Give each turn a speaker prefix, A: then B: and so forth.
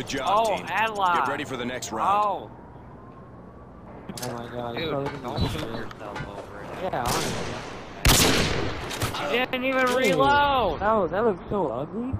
A: Good job,
B: Oh,
A: team.
B: headlock.
A: Get ready for the next round.
B: Oh,
C: Oh my god.
B: dude, don't
C: this
B: shoot yourself over it.
C: Yeah, honestly.
B: You didn't even reload.
C: No, that looks so ugly.